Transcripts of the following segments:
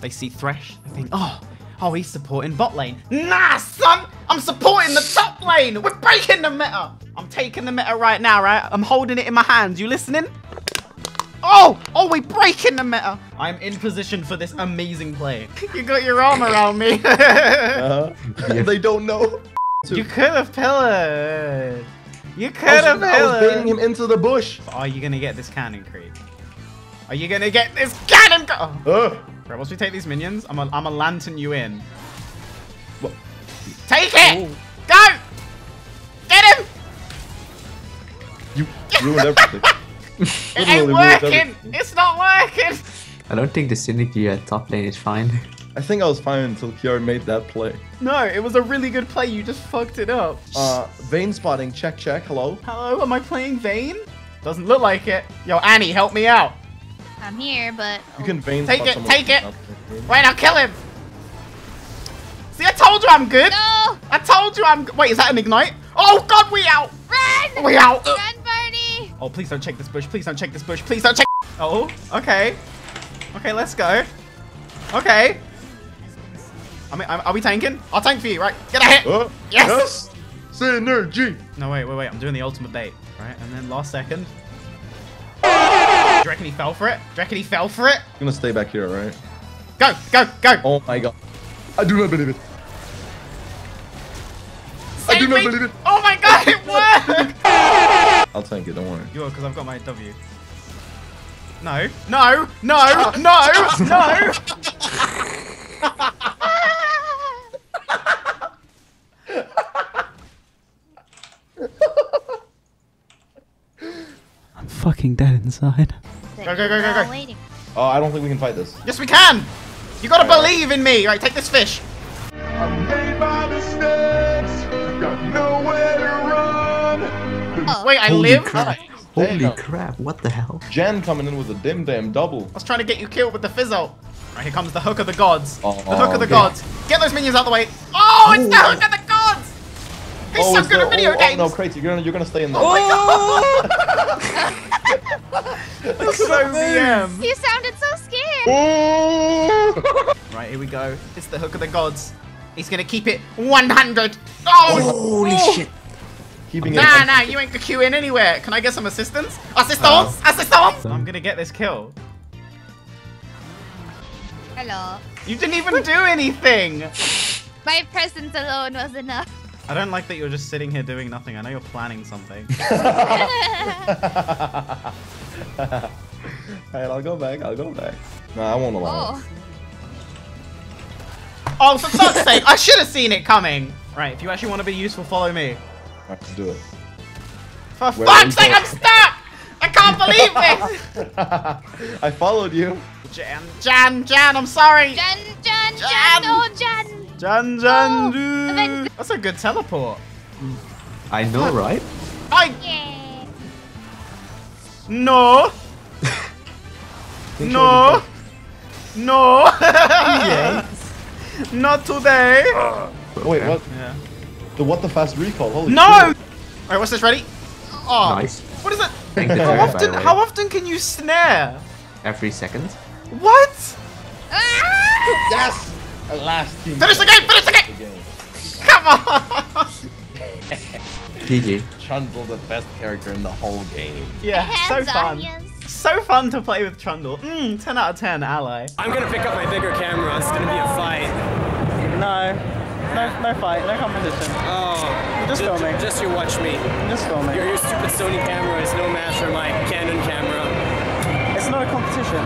They see Thresh. They think, oh, oh, he's supporting bot lane. Nah, son, I'm supporting the top lane. We're breaking the meta. I'm taking the meta right now, right? I'm holding it in my hands. You listening? Oh, oh, we're breaking the meta. I'm in position for this amazing play. you got your arm around me. Uh, they don't know. you could have pillared. You could have was, I was baiting him into the bush. Are you gonna get this cannon creep? Are you gonna get this cannon? co- Oh. Uh, Right, once we take these minions, I'm a, I'm a lantern you in. What? Take it! Go! Get him! you ruined everything. It Literally ain't working! everything. It's not working! I don't think the synergy at top lane is fine. I think I was fine until Kiara made that play. No, it was a really good play. You just fucked it up. Uh, Vayne spotting. Check, check. Hello. Hello, am I playing Vayne? Doesn't look like it. Yo, Annie, help me out. I'm here, but You can vein Take it, take it. else. Wait, I'll kill him. See, I told you I'm good. no, I told you I'm. Wait, is that an ignite? Oh God, we out. run, We out. run, Barney. Oh, please don't check this bush. Please don't check this bush. Please don't check. Oh, okay. Okay, let's go. Okay. I mean, are we tanking? I'll tank for you, right? Get a hit. Uh, Yes! Synergy. No, wait, wait, wait. I'm doing the ultimate bait, right? And then last second. Do you reckon he fell for it? Do you reckon he fell for it? I'm gonna stay back here, right? Go, go, go. Oh my god. I do not believe it. I do Save not believe it. Oh my God, it worked. I'll tank it, don't worry. You are, because I've got my W. No, no, no, no, no. I'm fucking dead inside. Go, go, go, go, go. Waiting. Oh, I don't think we can fight this. Yes, we can. You gotta believe in me. Right, take this fish. Oh, Wait, I Holy live? crap. There Holy crap, what the hell? Jen coming in with a dim dam double. I was trying to get you killed with the fizzle. Right, here comes the hook of the gods. Oh, the hook of the okay. gods. Get those minions out of the way. Oh, it's the Oh. hook of the gods. He's so it's good the- at video oh, games. Oh, no, crazy. You're gonna, you're gonna stay in there. Oh That's so BM. you sounded so scared. Oh! Right, here we go. It's the hook of the gods. He's gonna keep it 100. Oh, Holy oh. shit. Keeping Nah, it. nah, you ain't queuing anywhere. Can I get some assistance? Assistance! Oh. Assistance! I'm gonna get this kill. Hello. You didn't even do anything. My presence alone was enough. I don't like that you're just sitting here doing nothing. I know you're planning something. Alright, I'll go back. I'll go back. Nah, I won't allow it. oh, Oh, for fuck's sake, I should have seen it coming. Right, if you actually want to be useful, follow me. Alright, let's do it. For Where fuck's sake, I'm stuck! I can't believe this! I followed you. Jan, Jan, Jan, I'm sorry! Jan, Jan, Jan. Jan, no, Jan. Jan, Jan, Oh, That's a good teleport. I know, right? I, Yeah. no, Think no, so, no. Not today. because- Wait, what? Yeah. The what the fast recall? Holy No! shit. Alright, what's this, ready? Oh, Nice. what is it? How often, how often can you snare? Every second. What? Ah! Yes! At last team. Finish the game, finish the game! The game. Come on! GG. Trundle the best character in the whole game. Yeah, so fun. So fun to play with Trundle. Mmm, 10 out of 10, ally. I'm gonna pick up my bigger camera. It's gonna be a fight. No. No, no fight, no competition. Oh, Just ju- filming. Just you watch me. Just filming. Your, your stupid Sony camera is no match for my Canon camera. It's not a competition.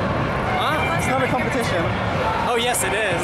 Huh? It's not a competition. Oh yes, it is.